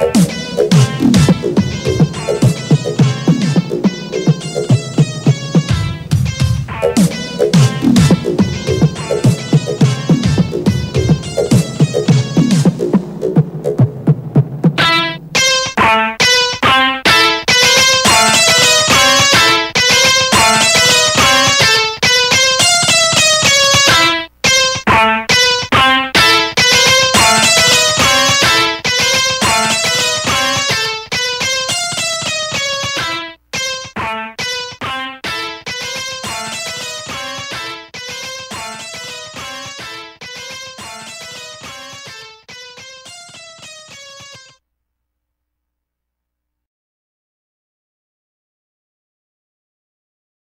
Bye.